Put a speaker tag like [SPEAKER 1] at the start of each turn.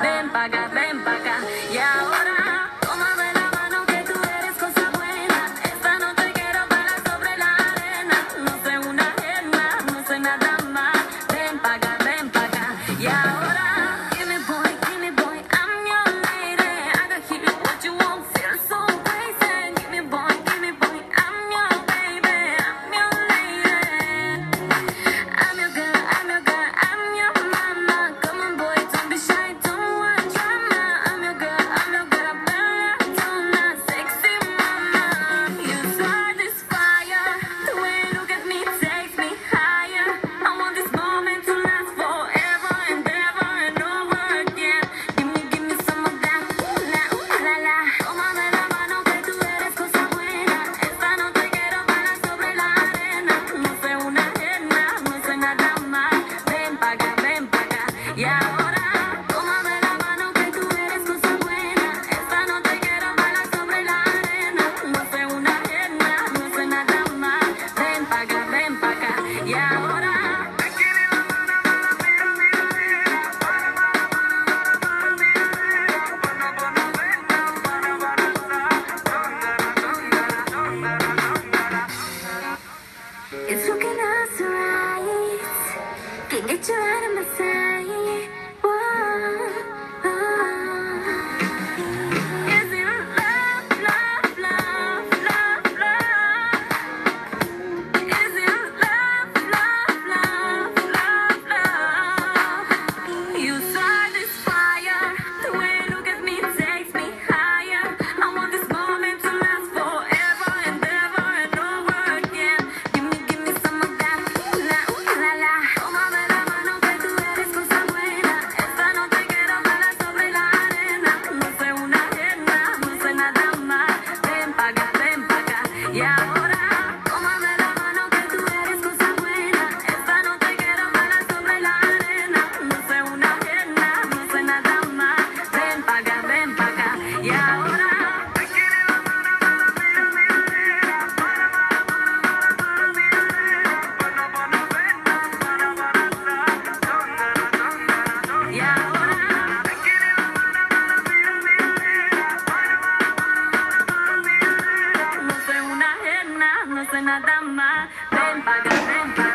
[SPEAKER 1] Ven pagar Get you out of my sight. nada más. Ven, paga, ven, paga.